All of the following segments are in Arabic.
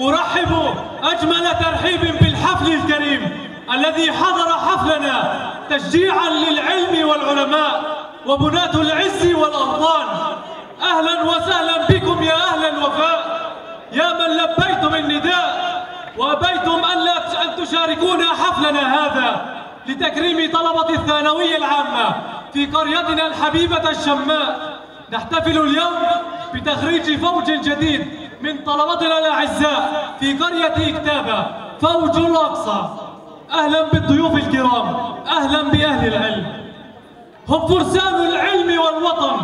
أرحب أجمل ترحيب بالحفل الكريم الذي حضر حفلنا تشجيعا للعلم والعلماء وبناة العز والأوطان أهلا وسهلا بكم يا أهل الوفاء. يا من لبيتم النداء وأبيتم أن, أن تشاركونا حفلنا هذا لتكريم طلبة الثانوية العامة في قريتنا الحبيبة الشماء. نحتفل اليوم بتخريج فوج جديد من طلبتنا الأعزاء في قرية إكتابة فوج الأقصى. أهلا بالضيوف الكرام أهلا بأهل العلم. هم فرسان العلم والوطن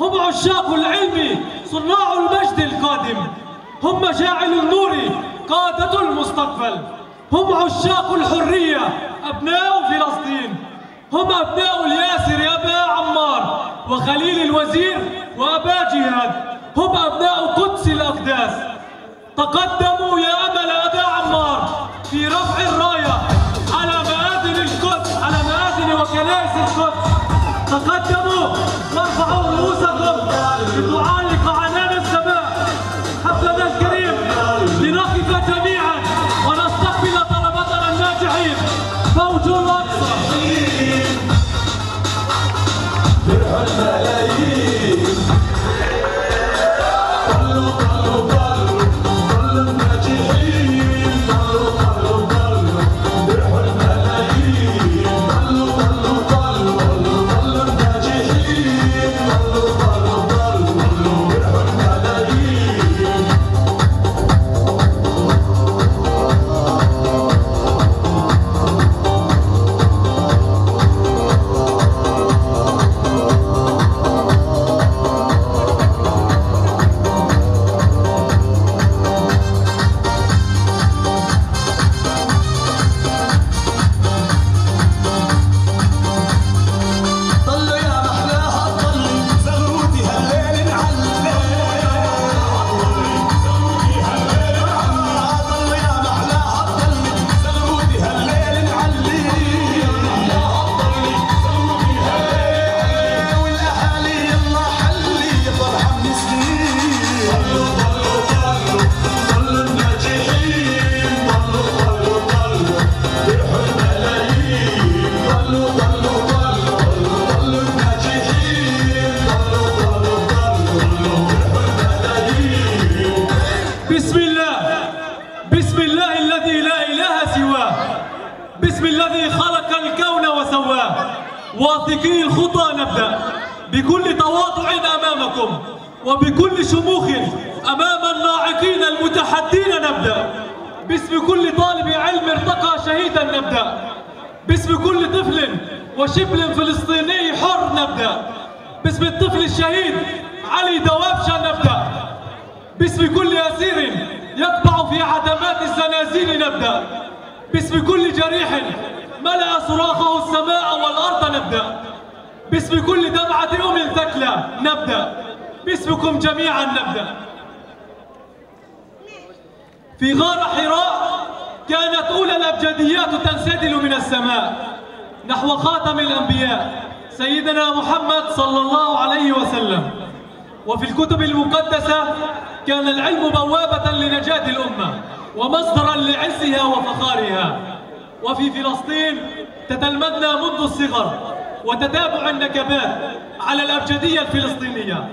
هم عشاق العلم صناع المجد القادم. هم مشاعل النور قادة المستقبل. هم عشاق الحرية أبناء فلسطين. هم أبناء الياسر أبا عمار وخليل الوزير وأبا جهاد. هم أبناء قدس الأقداس. تقدموا يا أمل أبا عمار في رفع الراية على مآذن القدس على مآذن وكنائس القدس. تقدموا وارفعوا رؤوسكم لتعالق الأبجديات تنسدل من السماء. نحو خاتم الأنبياء سيدنا محمد صلى الله عليه وسلم. وفي الكتب المقدسة كان العلم بوابة لنجاة الأمة ومصدرا لعزها وفخارها. وفي فلسطين تتلمذنا منذ الصغر وتتابع النكبات على الأبجدية الفلسطينية.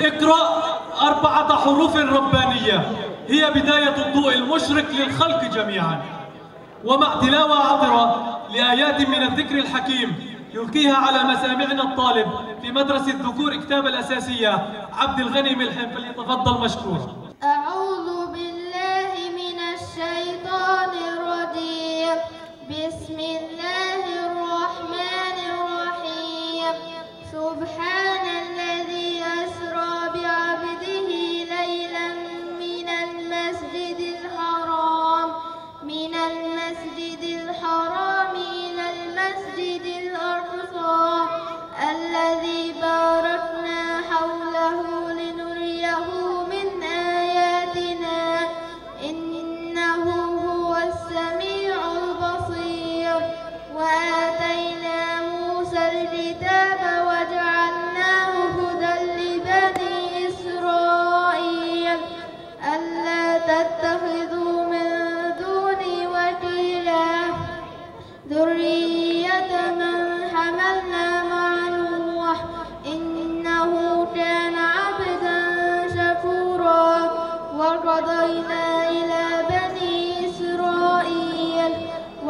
اقرأ أربعة حروف ربانية هي بداية الضوء المشرق للخلق جميعا. ومع تلاوة عطرة لآيات من الذكر الحكيم يلقيها على مسامعنا الطالب في مدرسة ذكور كتاب الأساسية عبد الغني ملحم فليتفضل مشكور. أعوذ بالله من الشيطان الرجيم. بسم الله الرحمن الرحيم. سبحان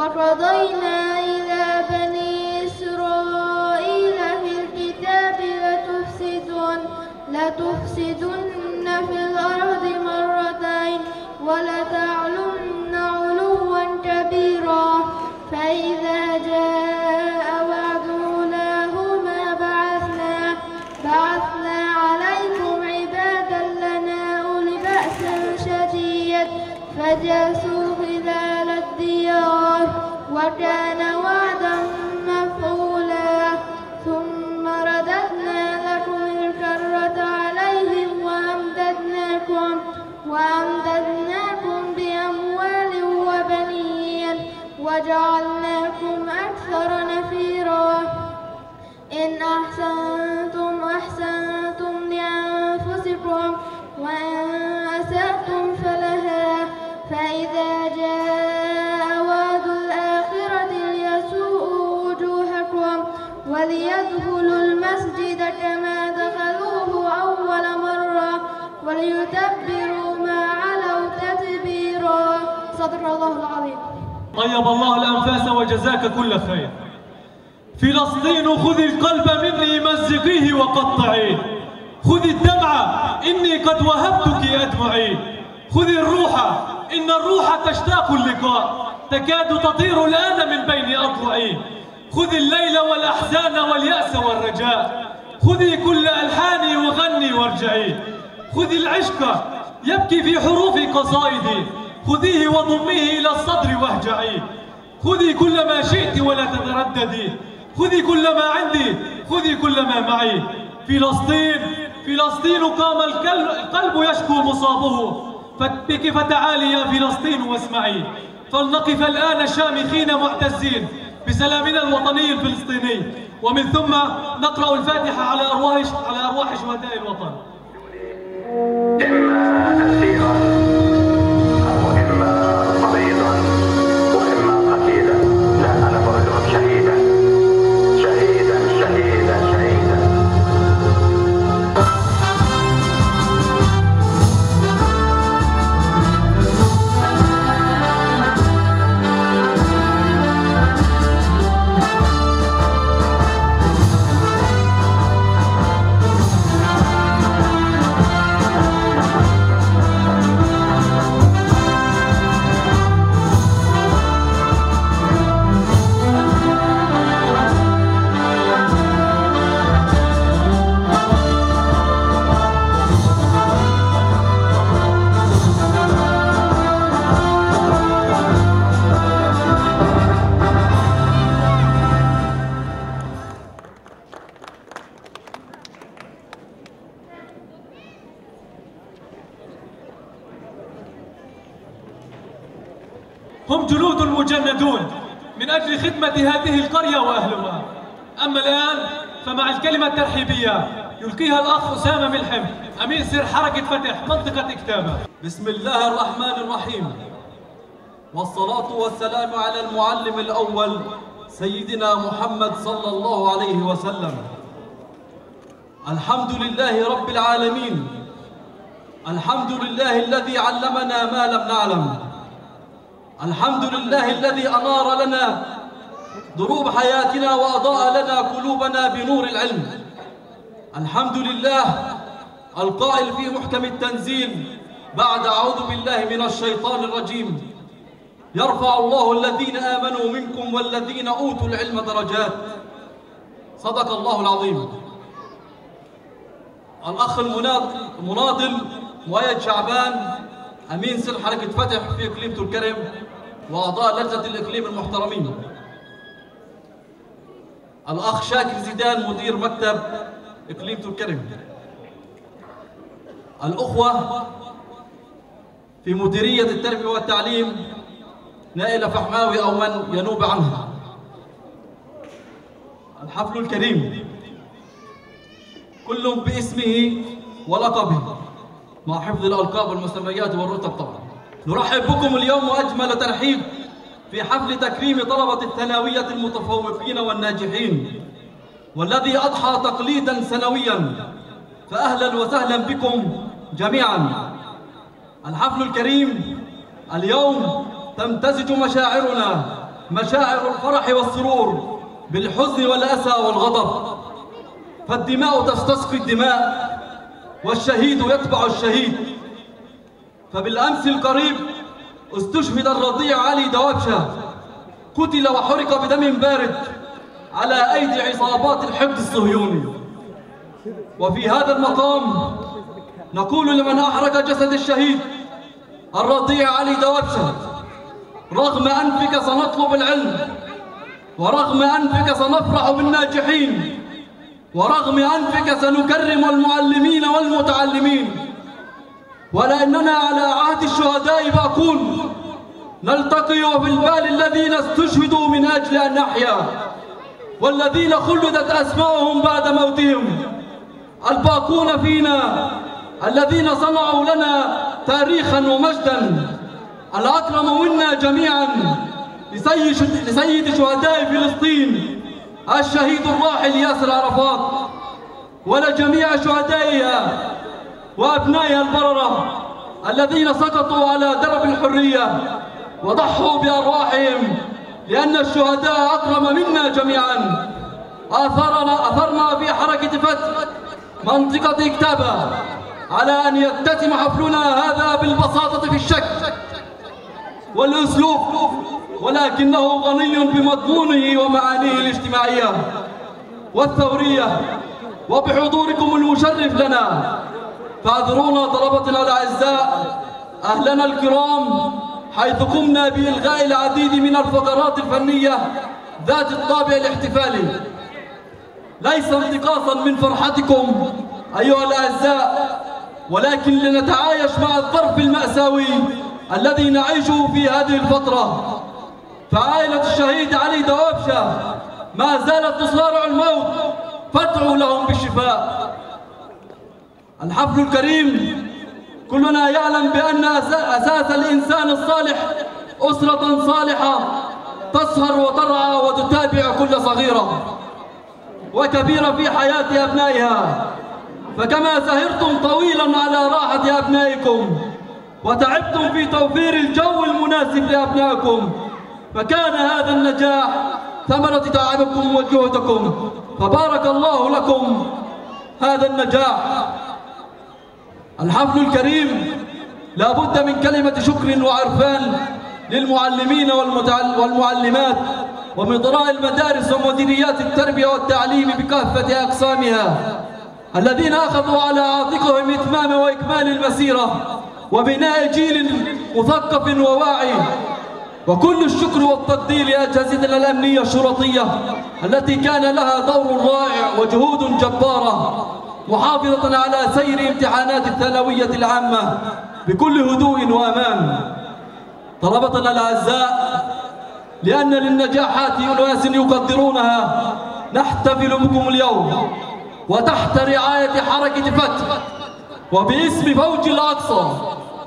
وقضينا إلى بني إسرائيل في الكتاب لتفسدن لتفسدن في الأرض مرتين ولتعلن طيب الله الأنفاس وجزاك كل خير. فلسطين خذي القلب مني مزقيه وقطعيه. خذي الدمعة إني قد وهبتك أدمعي خذي الروح إن الروح تشتاق اللقاء. تكاد تطير الآن من بين أضلعي خذي الليل والأحزان واليأس والرجاء. خذي كل ألحاني وغني وارجعي خذي العشق يبكي في حروف قصائدي. خذيه وضميه إلى الصدر واهجعي. خذي كل ما شئت ولا تترددي. خذي كل ما عندي خذي كل ما معي. فلسطين فلسطين قام القلب يشكو مصابه. فبك فتعالي يا فلسطين واسمعي. فلنقف الآن شامخين معتزين بسلامنا الوطني الفلسطيني. ومن ثم نقرأ الفاتحة على أرواح على أرواح شهداء الوطن. إكتابة بسم الله الرحمن الرحيم. والصلاة والسلام على المعلم الأول سيدنا محمد صلى الله عليه وسلم. الحمد لله رب العالمين. الحمد لله الذي علمنا ما لم نعلم. الحمد لله الذي أنار لنا دروب حياتنا وأضاء لنا قلوبنا بنور العلم. الحمد لله القائل في محكم التنزيل بعد أعوذ بالله من الشيطان الرجيم. يرفع الله الذين آمنوا منكم والذين أوتوا العلم درجات. صدق الله العظيم. الأخ المناضل مؤيد شعبان أمين سر حركة فتح في إقليم الكرم وأعضاء لجنة الإقليم المحترمين. الأخ شاكر زيدان مدير مكتب إقليم الكرم الأخوة في مديرية التربية والتعليم نائلة فحماوي أو من ينوب عنها. الحفل الكريم. كل باسمه ولقبه مع حفظ الألقاب والمسميات والرتب طبعا. نرحب بكم اليوم أجمل ترحيب في حفل تكريم طلبة الثانوية المتفوقين والناجحين. والذي أضحى تقليدا سنويا. فأهلا وسهلا بكم جميعا. الحفل الكريم اليوم تمتزج مشاعرنا مشاعر الفرح والسرور بالحزن والأسى والغضب. فالدماء تستسقي الدماء والشهيد يتبع الشهيد. فبالأمس القريب استشهد الرضيع علي دوابشة. قتل وحرق بدم بارد على أيدي عصابات الحقد الصهيوني. وفي هذا المقام نقول لمن أحرق جسد الشهيد الرضيع علي دوابشة رغم أنفك سنطلب العلم ورغم أنفك سنفرح بالناجحين ورغم أنفك سنكرم المعلمين والمتعلمين. ولأننا على عهد الشهداء باقون نلتقي وفي البال الذين استشهدوا من أجل أن نحيا والذين خلدت أسماءهم بعد موتهم. الباقون فينا الذين صنعوا لنا تاريخا ومجدا. الأكرم منا جميعا. لسيد شهداء فلسطين. الشهيد الراحل ياسر عرفات. ولجميع شهدائها وأبنائها البررة الذين سقطوا على درب الحرية وضحوا بأرواحهم لأن الشهداء أكرم منا جميعا. آثرنا أثرنا في حركة فتح منطقة كتابة على أن يتسم حفلنا هذا بالبساطة في الشك والأسلوب ولكنه غني بمضمونه ومعانيه الاجتماعية والثورية. وبحضوركم المشرف لنا فاعذرونا طلبتنا الأعزاء أهلنا الكرام حيث قمنا بإلغاء العديد من الفقرات الفنية ذات الطابع الاحتفالي. ليس انتقاصا من فرحتكم أيها الأعزاء ولكن لنتعايش مع الظرف المأساوي الذي نعيشه في هذه الفترة. فعائلة الشهيد علي دوابشة ما زالت تصارع الموت فادعوا لهم بالشفاء. الحفل الكريم كلنا يعلم بأن أساس الإنسان الصالح أسرة صالحة تسهر وترعى وتتابع كل صغيرة وكبيرة في حياة أبنائها. فكما سهرتم طويلا على راحة أبنائكم وتعبتم في توفير الجو المناسب لأبنائكم فكان هذا النجاح ثمرة تعبكم وجهدكم. فبارك الله لكم هذا النجاح. الحفل الكريم لا بد من كلمة شكر وعرفان للمعلمين والمعلمات ومدراء المدارس ومديريات التربية والتعليم بكافة أقسامها. الذين أخذوا على عاتقهم إتمام وإكمال المسيرة وبناء جيل مثقف وواعي. وكل الشكر والتقدير لأجهزتنا الأمنية الشرطية التي كان لها دور رائع وجهود جبارة محافظة على سير امتحانات الثانوية العامة بكل هدوء وأمان. طلبتنا الأعزاء لأن للنجاحات أناس يقدرونها نحتفل بكم اليوم. وتحت رعاية حركة فتح وباسم فوج الأقصى.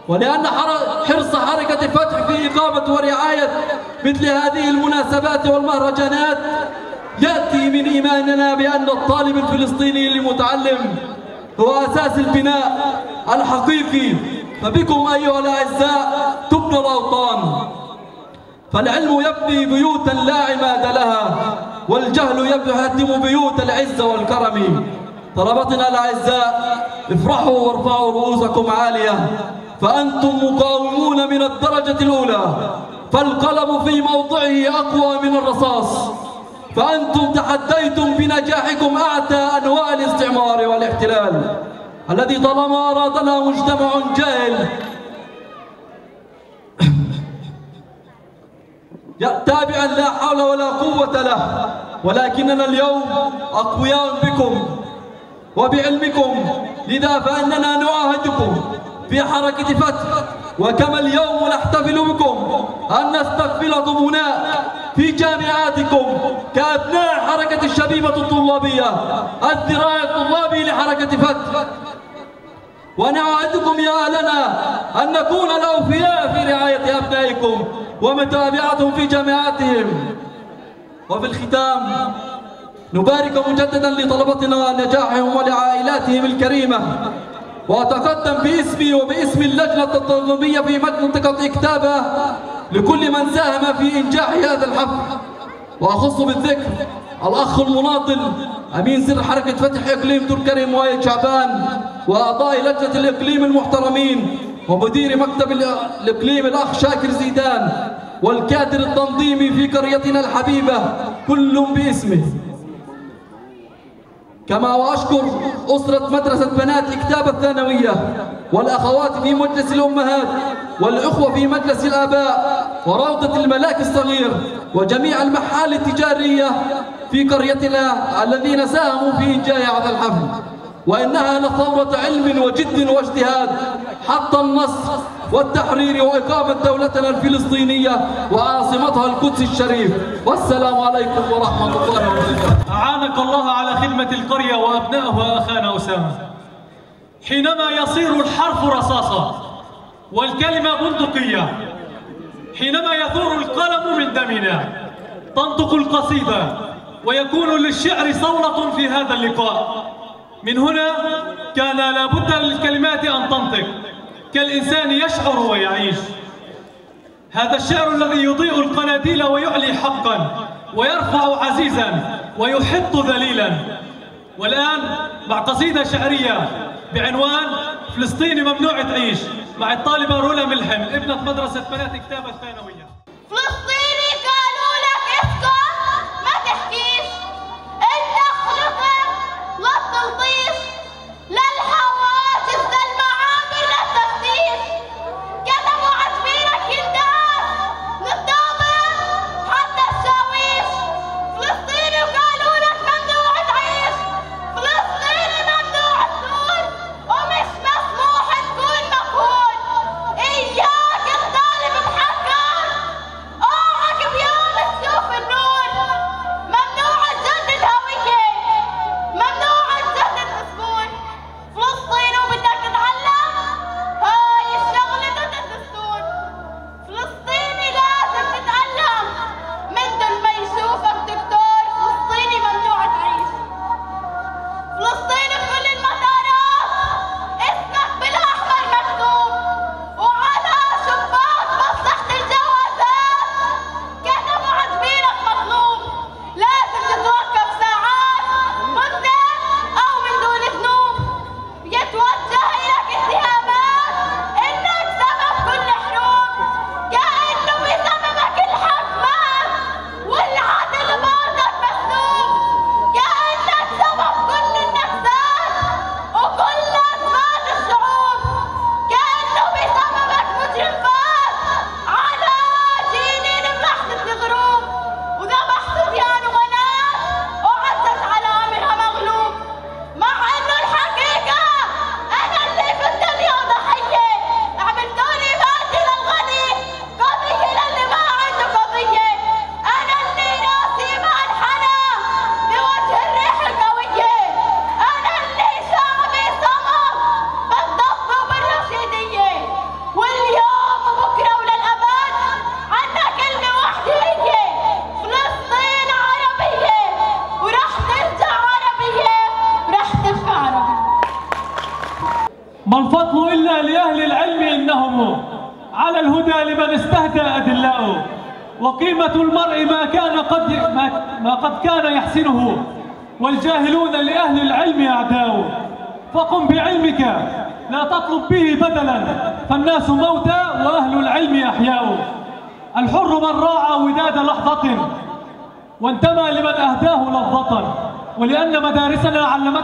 ولأن حرص حركة فتح في إقامة ورعاية مثل هذه المناسبات والمهرجانات يأتي من إيماننا بأن الطالب الفلسطيني المتعلم هو أساس البناء الحقيقي. فبكم أيها الأعزاء تبنى الأوطان. فالعلم يبني بيوتا لا عماد لها. والجهل يهدم بيوت العزة والكرم. طلبتنا الأعزاء افرحوا وارفعوا رؤوسكم عالية. فأنتم مقاومون من الدرجة الأولى. فالقلم في موضعه أقوى من الرصاص. فأنتم تحديتم بنجاحكم أعتى أنواع الاستعمار والاحتلال. الذي طالما أرادنا مجتمع جاهل تابعا لا حول ولا قوة له ولكننا اليوم أقوياء بكم وبعلمكم لذا فأننا نعاهدكم في حركة فتح. وكما اليوم نحتفل بكم أن نستقبلكم هنا في جامعاتكم كأبناء حركة الشبيبة الطلابية الذراع الطلابي لحركة فتح. ونعدكم يا أهلنا أن نكون الأوفياء في رعاية أبنائكم ومتابعتهم في جامعاتهم. وفي الختام نبارك مجددا لطلبتنا نجاحهم ولعائلاتهم الكريمة. وأتقدم باسمي وباسم اللجنة التنظيمية في منطقة إكتابة لكل من ساهم في إنجاح هذا الحفل. وأخص بالذكر الأخ المناضل أمين سر حركة فتح إقليم تركريم وائل شعبان وأعضاء لجنة الإقليم المحترمين ومدير مكتب الإ- الإقليم الأخ شاكر زيدان والكادر التنظيمي في قريتنا الحبيبة كل باسمه. كما وأشكر أسرة مدرسة بنات إكتاب الثانوية والأخوات في مجلس الأمهات والأخوة في مجلس الآباء وروضة الملاك الصغير وجميع المحال التجارية في قريتنا الذين ساهموا في إنجاح هذا الحفل. وإنها لثورة علم وجد واجتهاد حتى النصر والتحرير وإقامة دولتنا الفلسطينية وعاصمتها القدس الشريف. والسلام عليكم ورحمة الله وبركاته. أعانك الله على خدمة القرية وأبنائها أخانا أسامة. حينما يصير الحرف رصاصة والكلمة بندقية حينما يثور القلم من دمنا تنطق القصيدة ويكون للشعر صولة في هذا اللقاء. من هنا كان لابد للكلمات أن تنطق. كالإنسان يشعر ويعيش. هذا الشعر الذي يضيء القناديل ويعلي حقا ويرفع عزيزا ويحط ذليلا. والآن مع قصيدة شعرية بعنوان فلسطين ممنوع تعيش مع الطالبة رولا ملحم ابنة مدرسة بنات كتابة الثانوية فلسطيني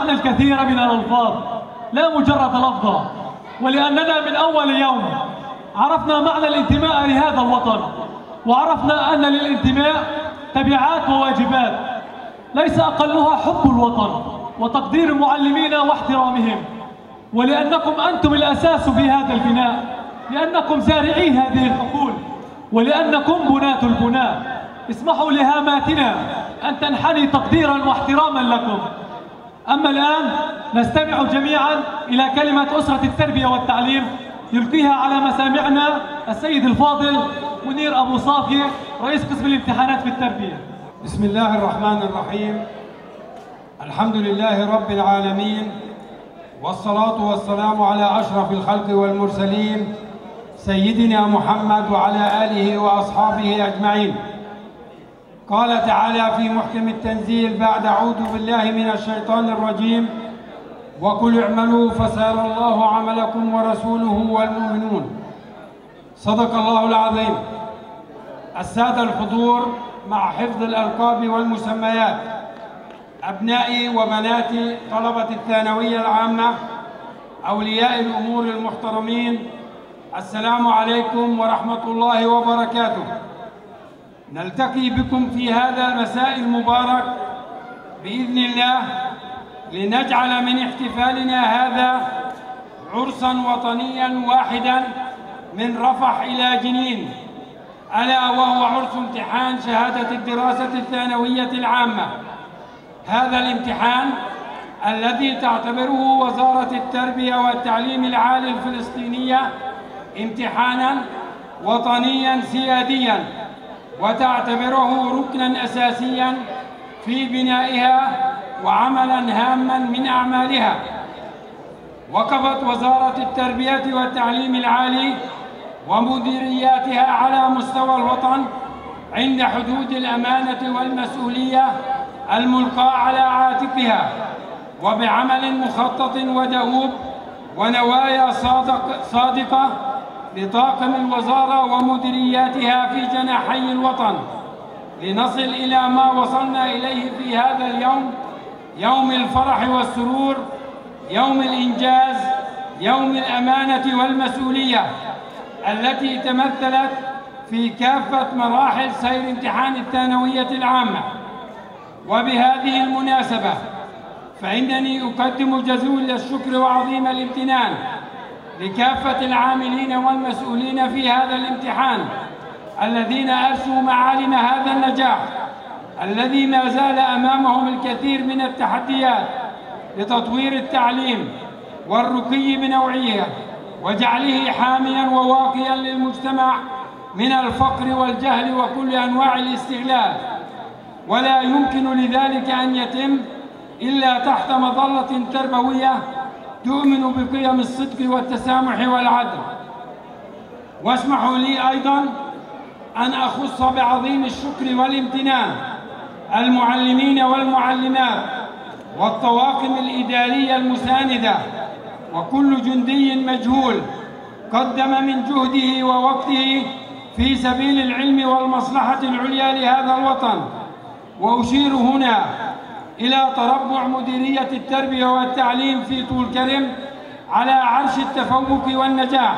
علمتنا الكثير من الألفاظ لا مجرد لفظة ولأننا من أول يوم عرفنا معنى الانتماء لهذا الوطن وعرفنا أن للانتماء تبعات وواجبات ليس أقلها حب الوطن وتقدير معلمينا واحترامهم ولأنكم أنتم الأساس في هذا البناء لأنكم زارعي هذه الحقول ولأنكم بناة البناء. اسمحوا لهاماتنا أن تنحني تقديرا واحتراما لكم. أما الآن نستمع جميعا إلى كلمة أسرة التربية والتعليم يلقيها على مسامعنا السيد الفاضل منير أبو صافية رئيس قسم الامتحانات في التربية. بسم الله الرحمن الرحيم. الحمد لله رب العالمين والصلاة والسلام على أشرف الخلق والمرسلين سيدنا محمد وعلى آله وأصحابه أجمعين. قال تعالى في محكم التنزيل بعد أعوذ بالله من الشيطان الرجيم وقل اعملوا فسيرى الله عملكم ورسوله والمؤمنون. صدق الله العظيم. السادة الحضور مع حفظ الألقاب والمسميات. أبنائي وبناتي طلبة الثانوية العامة أولياء الأمور المحترمين السلام عليكم ورحمة الله وبركاته. نلتقي بكم في هذا المساء المبارك بإذن الله لنجعل من احتفالنا هذا عرسا وطنيا واحدا من رفح إلى جنين ألا وهو عرس امتحان شهادة الدراسة الثانوية العامة. هذا الامتحان الذي تعتبره وزارة التربية والتعليم العالي الفلسطينية امتحانا وطنيا سياديا. وتعتبره ركنا أساسيا في بنائها وعملا هاما من أعمالها. وقفت وزارة التربية والتعليم العالي ومديرياتها على مستوى الوطن عند حدود الأمانة والمسؤولية الملقاة على عاتقها وبعمل مخطط ودؤوب ونوايا صادق صادقة لطاقم الوزارة ومديرياتها في جناحي الوطن. لنصل إلى ما وصلنا إليه في هذا اليوم يوم الفرح والسرور يوم الإنجاز يوم الأمانة والمسؤولية التي تمثلت في كافة مراحل سير امتحان الثانوية العامة. وبهذه المناسبة فإنني أقدم جزيل الشكر وعظيم الامتنان لكافة العاملين والمسؤولين في هذا الامتحان الذين أرسوا معالم هذا النجاح الذي ما زال أمامهم الكثير من التحديات لتطوير التعليم والرقي بنوعيه وجعله حاميا وواقيا للمجتمع من الفقر والجهل وكل أنواع الاستغلال. ولا يمكن لذلك أن يتم إلا تحت مظلة تربوية تؤمن بقيم الصدق والتسامح والعدل. واسمحوا لي أيضا أن أخص بعظيم الشكر والامتنان المعلمين والمعلمات والطواقم الإدارية المساندة وكل جندي مجهول قدم من جهده ووقته في سبيل العلم والمصلحة العليا لهذا الوطن. وأشير هنا إلى تربع مديرية التربية والتعليم في طول كرم على عرش التفوق والنجاح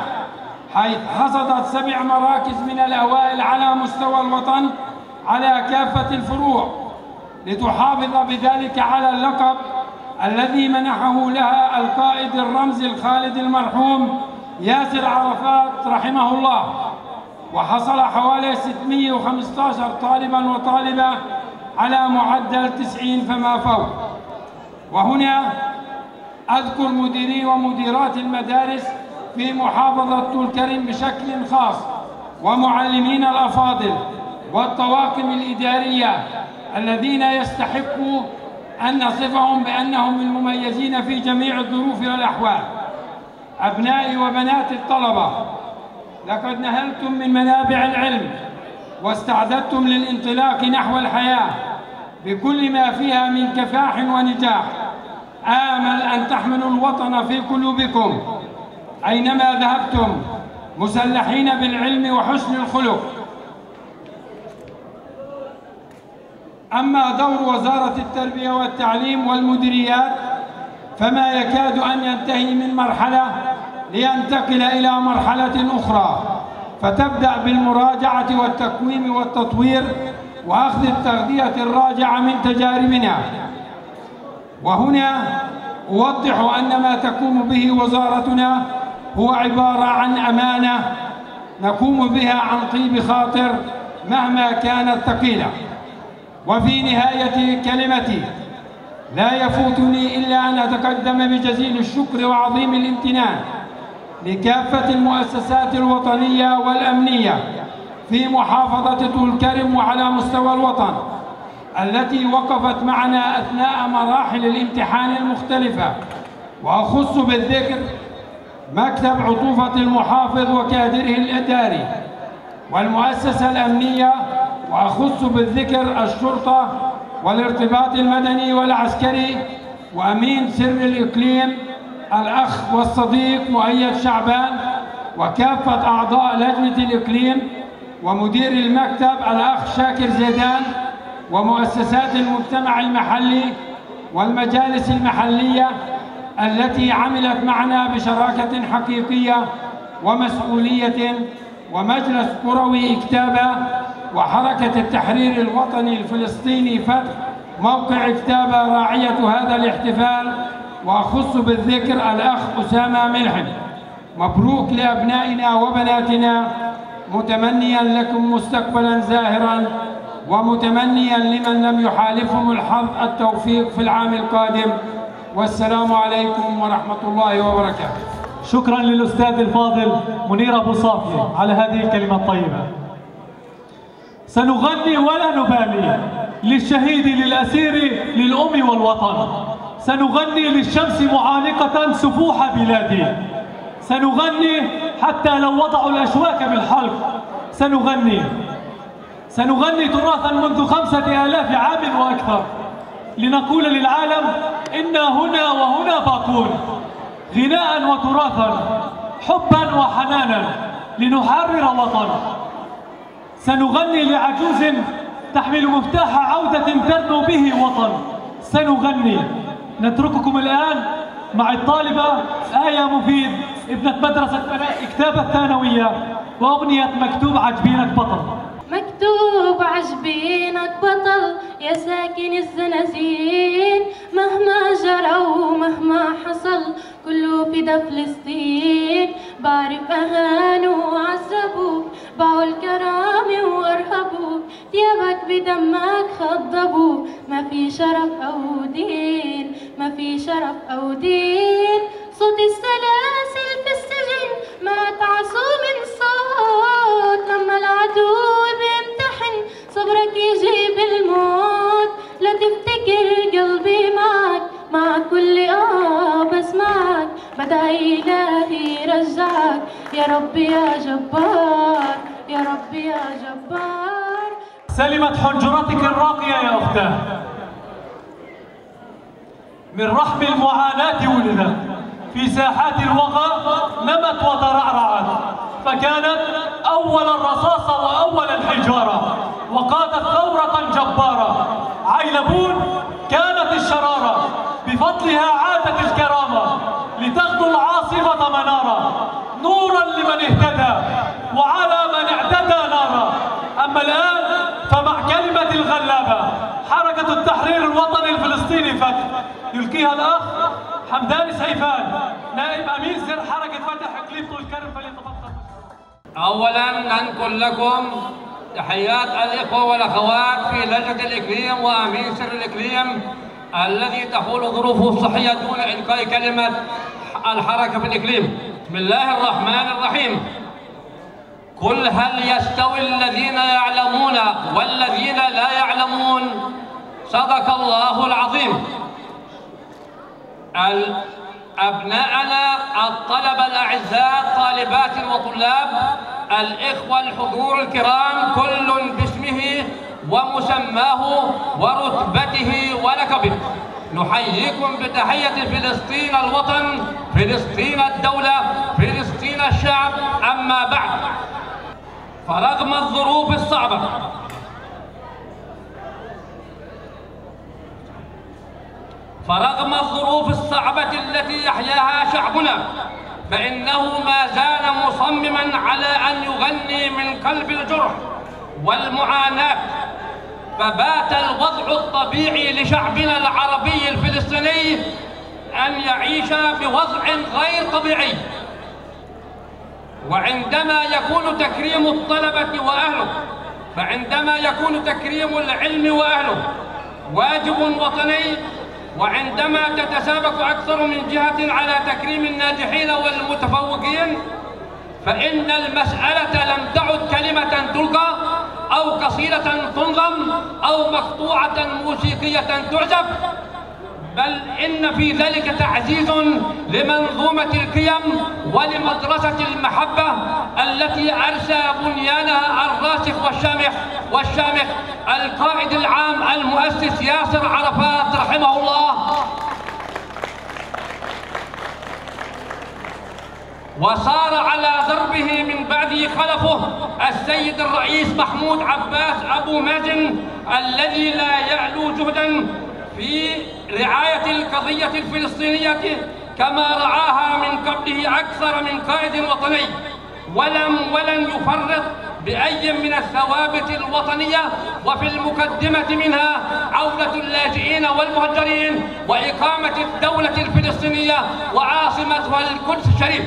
حيث حصدت سبع مراكز من الأوائل على مستوى الوطن على كافة الفروع لتحافظ بذلك على اللقب الذي منحه لها القائد الرمزي الخالد المرحوم ياسر عرفات رحمه الله. وحصل حوالي 615 طالبا وطالبة على معدل 90 فما فوق. وهنا أذكر مديري ومديرات المدارس في محافظة طول كرم بشكل خاص ومعلمين الأفاضل والطواقم الإدارية الذين يستحقوا أن نصفهم بأنهم المميزين في جميع الظروف والأحوال. أبنائي وبناتي الطلبة لقد نهلتم من منابع العلم واستعددتم للانطلاق نحو الحياة بكل ما فيها من كفاح ونجاح. آمل أن تحملوا الوطن في قلوبكم. أينما ذهبتم مسلحين بالعلم وحسن الخلق. أما دور وزارة التربية والتعليم والمديريات فما يكاد أن ينتهي من مرحلة لينتقل إلى مرحلة أخرى. فتبدأ بالمراجعة والتقويم والتطوير وأخذ التغذية الراجعة من تجاربنا. وهنا أوضح أن ما تقوم به وزارتنا هو عبارة عن أمانة نقوم بها عن طيب خاطر مهما كانت ثقيلة. وفي نهاية كلمتي لا يفوتني إلا أن أتقدم بجزيل الشكر وعظيم الامتنان. لكافة المؤسسات الوطنية والأمنية في محافظة طول كرم وعلى مستوى الوطن التي وقفت معنا أثناء مراحل الامتحان المختلفة. وأخص بالذكر مكتب عطوفة المحافظ وكادره الإداري والمؤسسة الأمنية وأخص بالذكر الشرطة والارتباط المدني والعسكري وأمين سر الإقليم الأخ والصديق مؤيد شعبان وكافة أعضاء لجنة الإقليم ومدير المكتب الأخ شاكر زيدان ومؤسسات المجتمع المحلي والمجالس المحلية التي عملت معنا بشراكة حقيقية ومسؤولية ومجلس قروي إكتابة وحركة التحرير الوطني الفلسطيني فتح موقع إكتابة راعية هذا الاحتفال وأخص بالذكر الأخ أسامة ملحم مبروك لأبنائنا وبناتنا متمنيا لكم مستقبلا زاهرا ومتمنيا لمن لم يحالفهم الحظ التوفيق في العام القادم. والسلام عليكم ورحمة الله وبركاته. شكرا للأستاذ الفاضل منير أبو صافي على هذه الكلمة الطيبة. سنغني ولا نبالي للشهيد للأسير للأم والوطن. سنغني للشمس معانقة سفوح بلادي. سنغني حتى لو وضعوا الأشواك بالحلق. سنغني. سنغني تراثا منذ خمسة آلاف عام وأكثر. لنقول للعالم إنا هنا وهنا باقون غناء وتراثا حبا وحنانا. لنحرر وطن سنغني لعجوز تحمل مفتاح عودة ترنو به وطن. سنغني. نترككم الآن مع الطالبة آية مفيد ابنة مدرسة إكتابة الثانوية وأغنية مكتوب عجبينك بطل مكتوب عجبينك بطل يا ساكن الزنازين. مهما جرى ومهما حصل كله فدا فلسطين بعرف أهانوا وعذبوك باعوا الكرامة وأرهبوك. ثيابك بدمك خضبوا ما في شرف أو دين ما في شرف أو دين. صوت السلاسل في السجن ما تعصوا من صوت لما العدو بيمتحن صبرك يجيب الموت. لا تفتكر قلبي معك مع كل آه بسمعك بدا إلهي رجعك يا ربي يا جبار يا ربي يا جبار. سلمت حنجرتك الراقية يا أختاه. من رحم المعاناة ولدت في ساحات الوغى نمت وترعرعت فكانت أول الرصاص وأول الحجارة وقادت ثورة جبارة. عيلبون كانت الشرارة بفضلها عادت الكرامة لتغدو العاصمة منارة. نورا لمن اهتدى وعلى من اعتدى نارا. أما الآن فمع كلمة الغلابة حركة التحرير الوطني الفلسطيني فتح يلقيها الأخ حمدان سيفان نائب أمين سر حركة فتح إقليم طول كرم فليتفضل اولا ننقل لكم تحيات الإخوة والأخوات في لجنة الاقليم وأمين سر الاقليم الذي تحول ظروفه الصحية دون إلقاء كلمة الحركة في الاقليم بسم الله الرحمن الرحيم. قل هل يستوي الذين يعلمون والذين لا يعلمون؟ صدق الله العظيم. ال- أبناءنا الطلبة الأعزاء طالبات وطلاب الإخوة الحضور الكرام كل باسمه ومسماه ورتبته ولقبه. نحييكم بتحية فلسطين الوطن فلسطين الدولة فلسطين الشعب. أما بعد فرغم الظروف الصعبة فرغم الظروف الصعبة التي يحياها شعبنا فإنه ما زال مصمما على أن يغني من قلب الجرح والمعاناة فبات الوضع الطبيعي لشعبنا العربي الفلسطيني أن يعيش بوضع غير طبيعي. وعندما يكون تكريم الطلبة وأهله فعندما يكون تكريم العلم وأهله واجب وطني وعندما تتسابق أكثر من جهة على تكريم الناجحين والمتفوقين فإن المسألة لم تعد كلمة تلقى أو قصيدة تنظم أو مقطوعة موسيقية تعزف بل إن في ذلك تعزيز لمنظومة القيم ولمدرسة المحبة التي أرسى بنيانها الراسخ والشامخ والشامخ القائد العام المؤسس ياسر عرفات رحمه الله. وصار على دربه من بعده خلفه السيد الرئيس محمود عباس أبو مازن الذي لا يعلو جهدا في رعاية القضية الفلسطينية كما رعاها من قبله أكثر من قائد وطني ولم ولن يفرط بأي من الثوابت الوطنية وفي المقدمة منها عودة اللاجئين والمهجرين وإقامة الدولة الفلسطينية وعاصمتها القدس الشريف.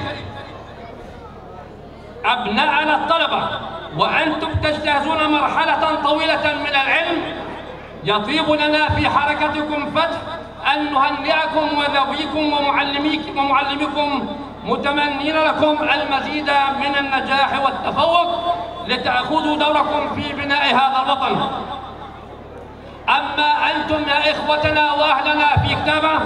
أبناءنا الطلبة وأنتم تجتازون مرحلة طويلة من العلم يطيب لنا في حركتكم فتح أن نهنئكم وذويكم ومعلميكم ومعلميكم متمنين لكم المزيد من النجاح والتفوق لتأخذوا دوركم في بناء هذا الوطن. أما أنتم يا إخوتنا وأهلنا في كتابة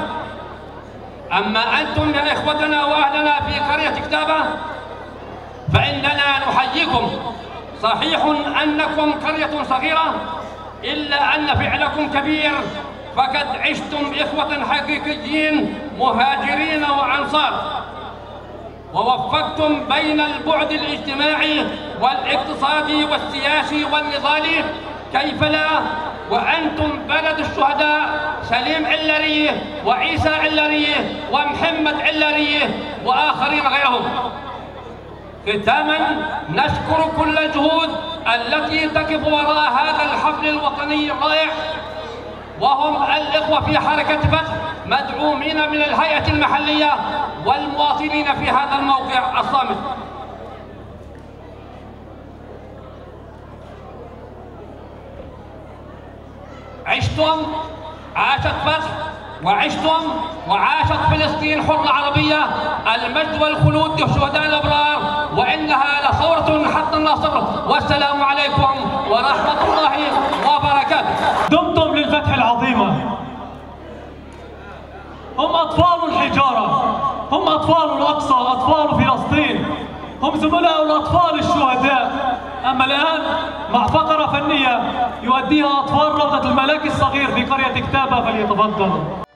أما أنتم يا إخوتنا وأهلنا في قرية كتابة فإننا نحييكم. صحيح أنكم قرية صغيرة إلا أن فعلكم كبير فقد عشتم إخوة حقيقيين مهاجرين وأنصار. ووفقتم بين البعد الاجتماعي والاقتصادي والسياسي والنضالي. كيف لا؟ وأنتم بلد الشهداء سليم علريه وعيسى علريه ومحمد علريه وآخرين غيرهم. ختاما نشكر كل الجهود التي تقف وراء هذا الحفل الوطني الرائع وهم الإخوة في حركة فتح مدعومين من الهيئة المحلية والمواطنين في هذا الموقع الصامت. عشتم عاشت فتح وعشتم وعاشت فلسطين حرة عربية المجد والخلود لشهداء الأبرار وإنها لثورة حتى النصر والسلام عليكم ورحمة الله وبركاته. دمتم للفتح العظيمة. هم أطفال الحجارة. هم أطفال الأقصى أطفال فلسطين. هم زملاء الأطفال الشهداء. أما الآن مع فقرة فنية يؤديها أطفال روضة الملاك الصغير في قرية كتابة فليتفضلوا.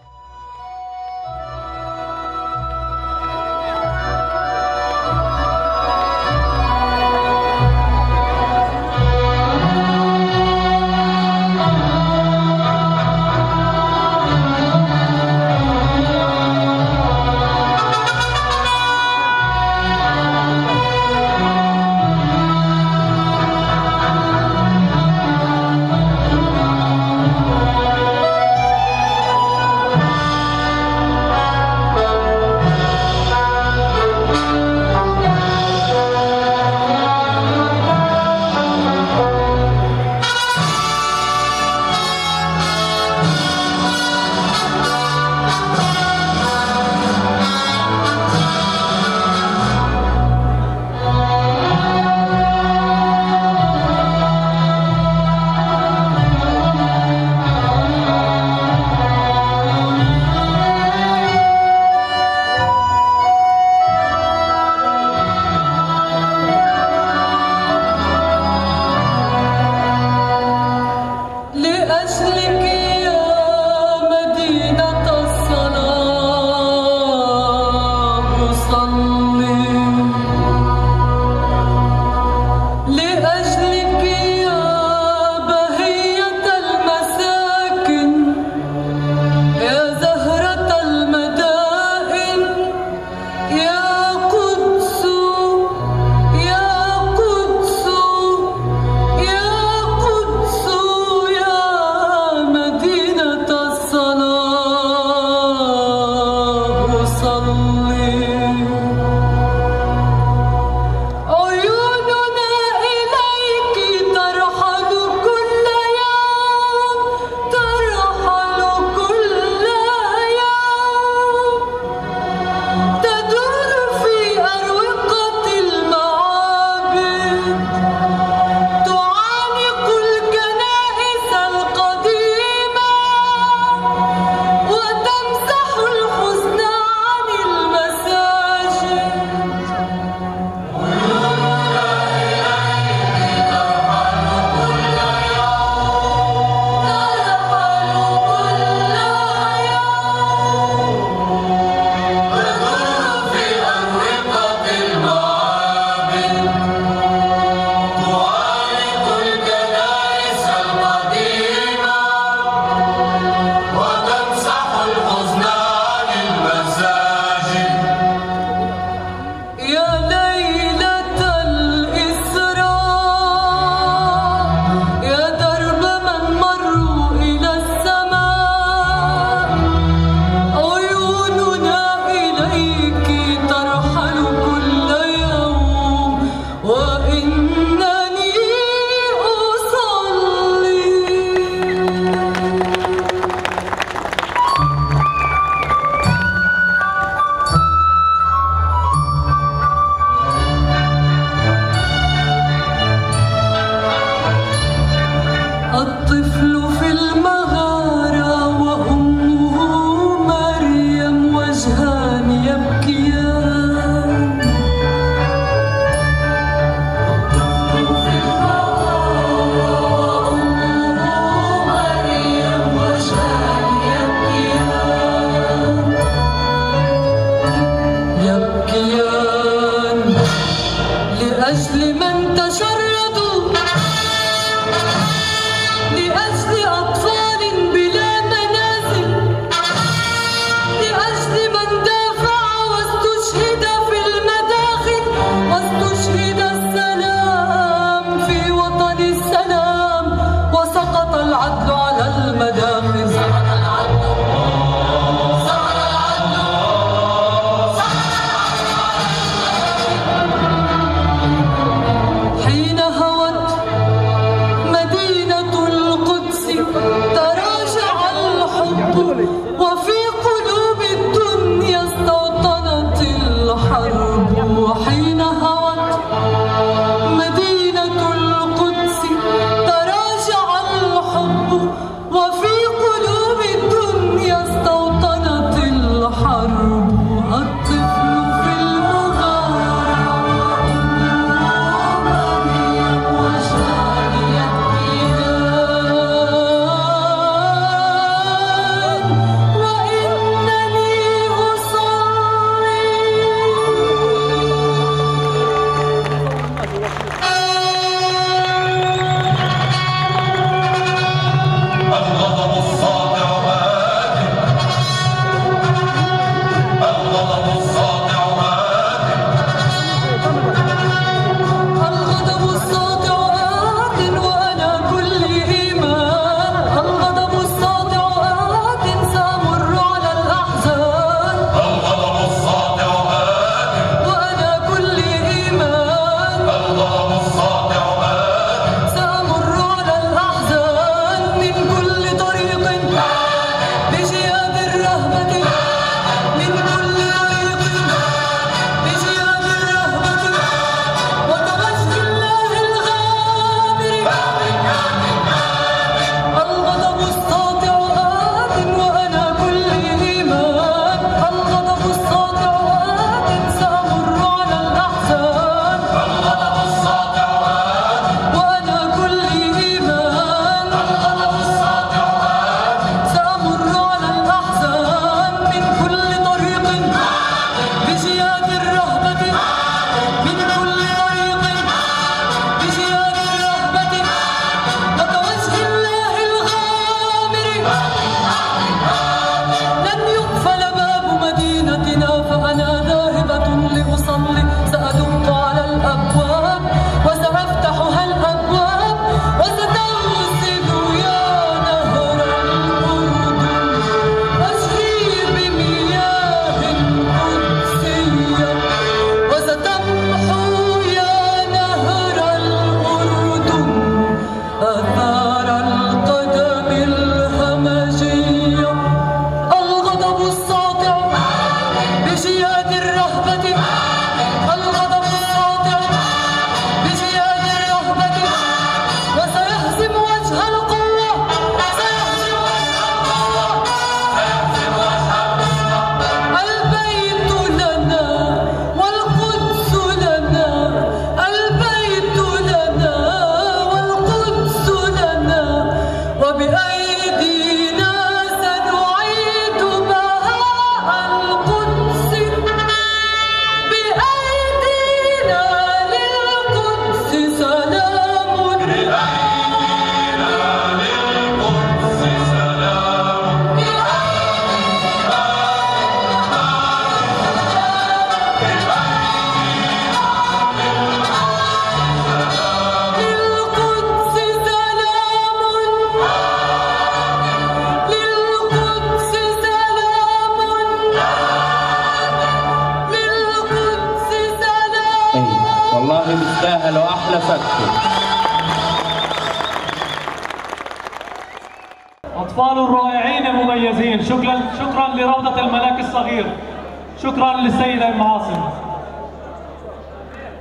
شكرا للسيدة أم عاصم.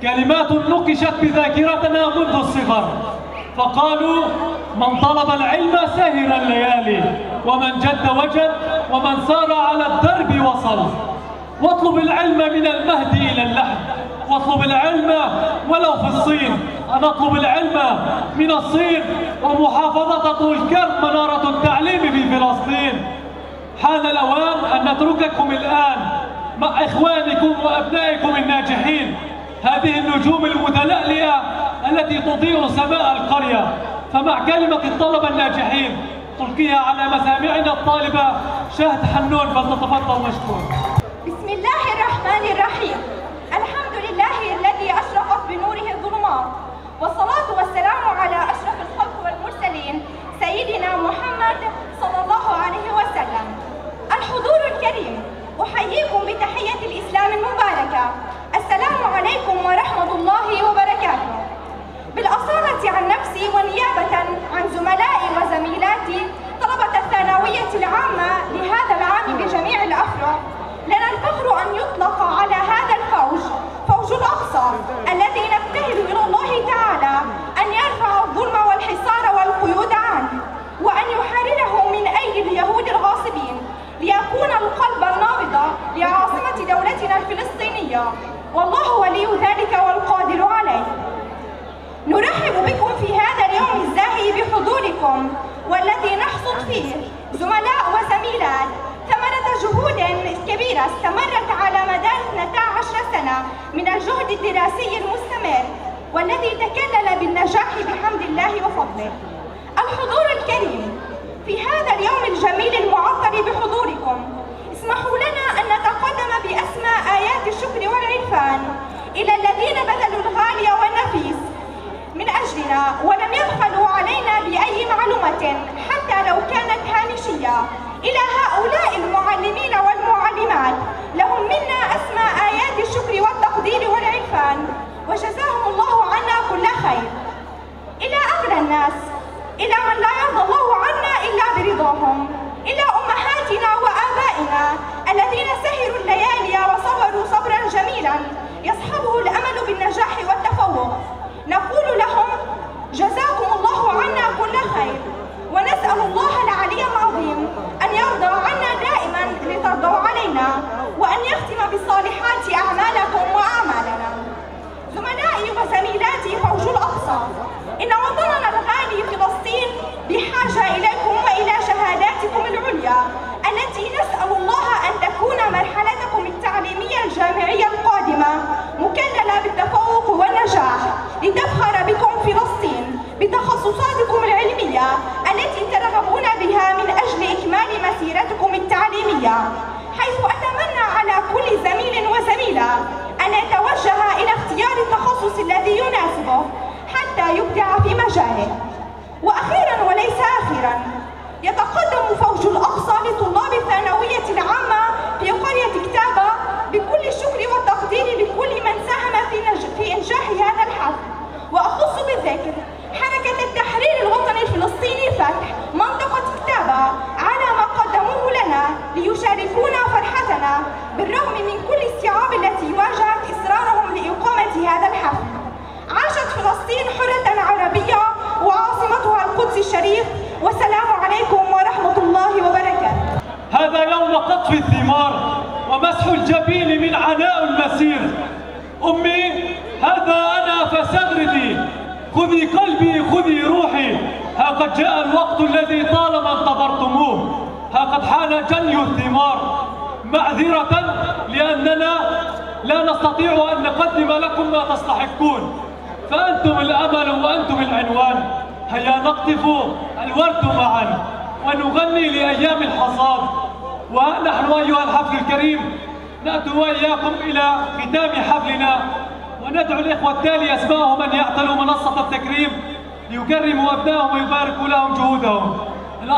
كلمات نقشت بذاكرتنا منذ الصغر فقالوا من طلب العلم سهر الليالي ومن جد وجد ومن سار على الدرب وصل. واطلب العلم من المهد إلى اللحد واطلب العلم ولو في الصين. أن أطلب العلم من الصين ومحافظة طول كرم منارة التعليم في فلسطين. حان الأوان أن نترككم الآن مع إخوانكم وأبنائكم الناجحين. هذه النجوم المتلألئة التي تضيء سماء القرية. فمع كلمة الطلبة الناجحين تلقيها على مسامعنا الطالبة شهد حنون فلتتفضل مشكور بسم الله الرحمن الرحيم. الحمد لله الذي أشرقت بنوره الظلمات والصلاة والسلام على أشرف الخلق والمرسلين سيدنا محمد أحييكم بتحية الإسلام المباركة. السلام عليكم ورحمة الله وبركاته. بالأصالة عن نفسي ونيابة عن زملائي الدراسي المستمر والذي تكلل بالنجاح بحمد الله وفضله. الحضور الكريم في هذا اليوم الجميل المعطر بحضوركم اسمحوا لنا أن نتقدم بأسماء آيات الشكر والعرفان إلى الذين بذلوا الغالي والنفيس. من أجلنا ولم يبخلوا علينا بأي معلومة حتى لو كانت هامشية إلى هؤلاء المعلمين وجزاهم الله عنا كل خير. إلى أغنى الناس إلى من لا ميلادي فوج الأقصى.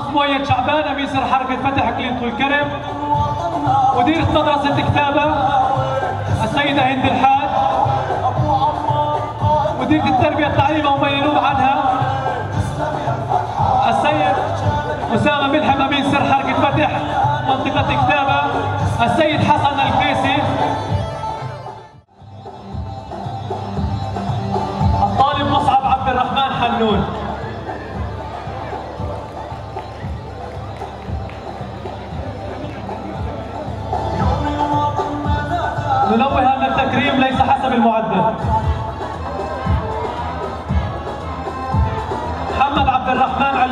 الاخ مؤيد شعبان اميسر حركه فتح كلينت الكرم. مديرة مدرسة كتابة السيدة هند الحاج. مديرة التربية التعليم وما ينوب عنها. السيد أسامة ملحم أمين سر حركة فتح منطقة كتابة السيد حسن القيسي. الطالب مصعب عبد الرحمن حنون.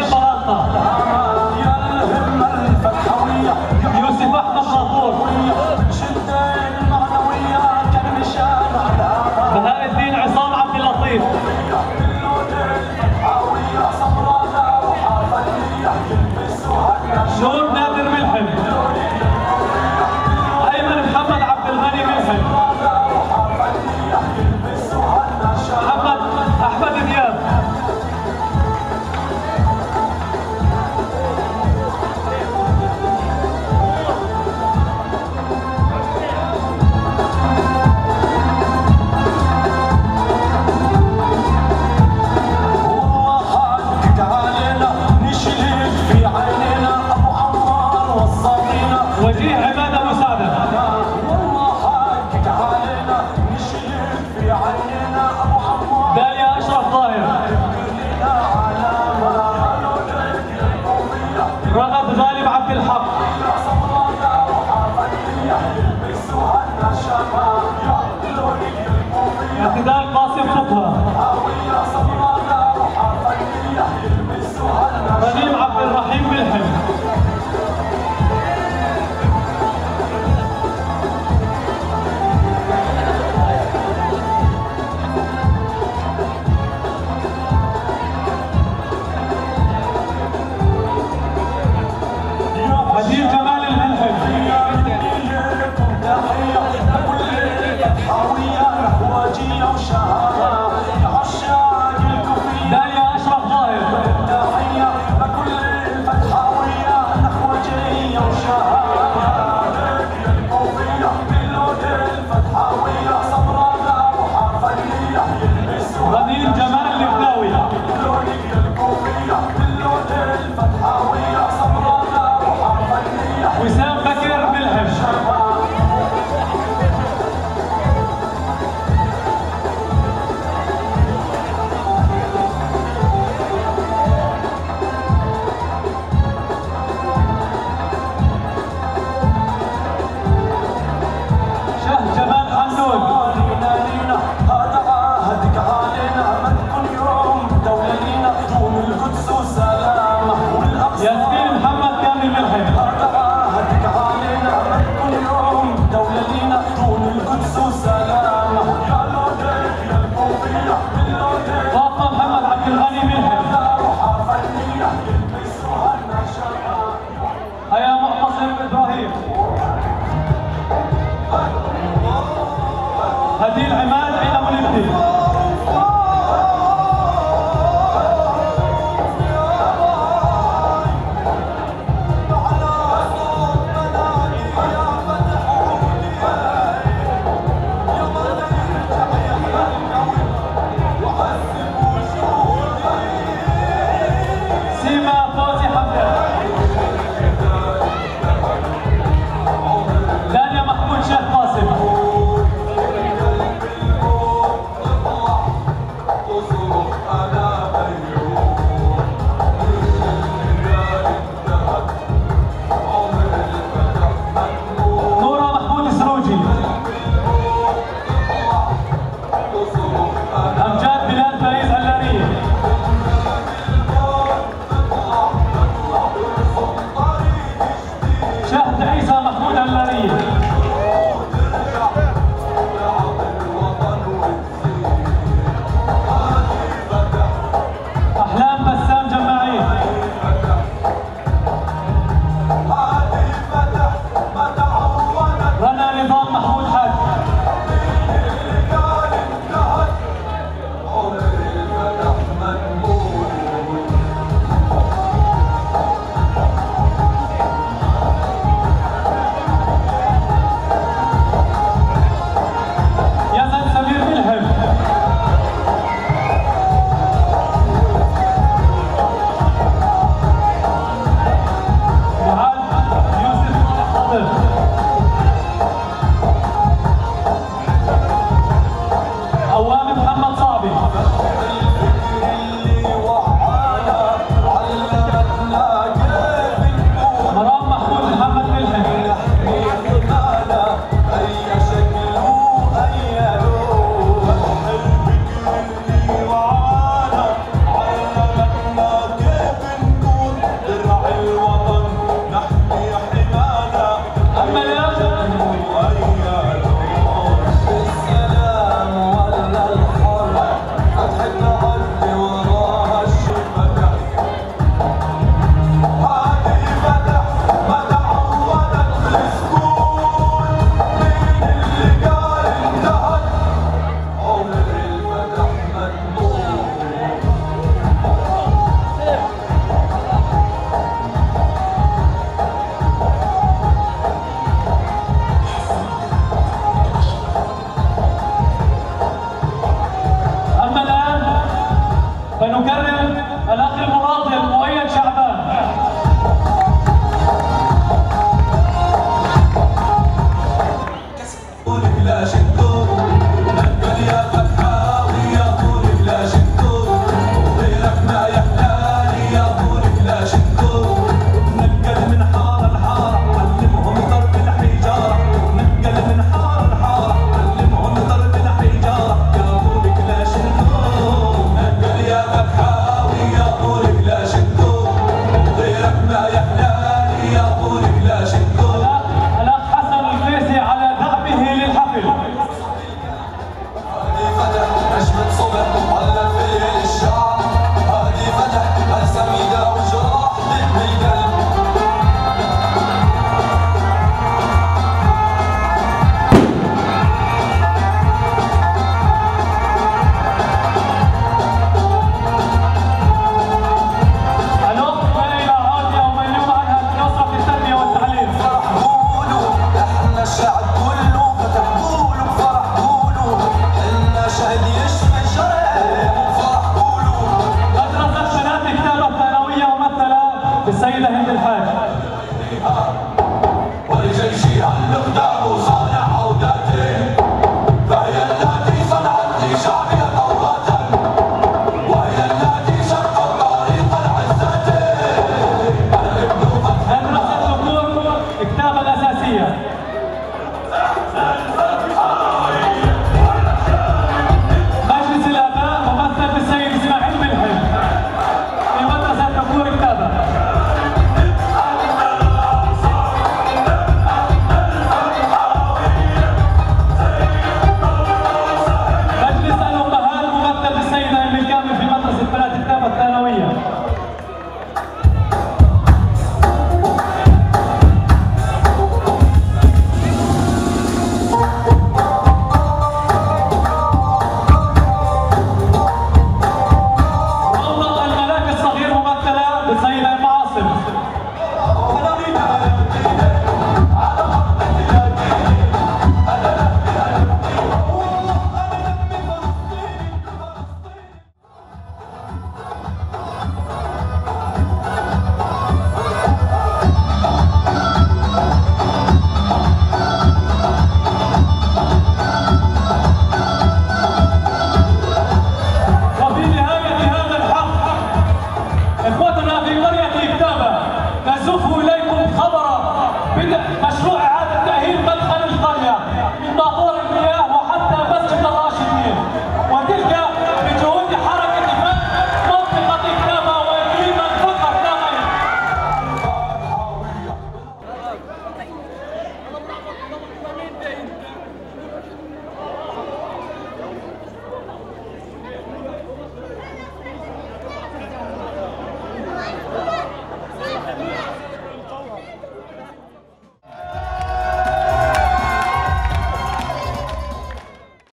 محمد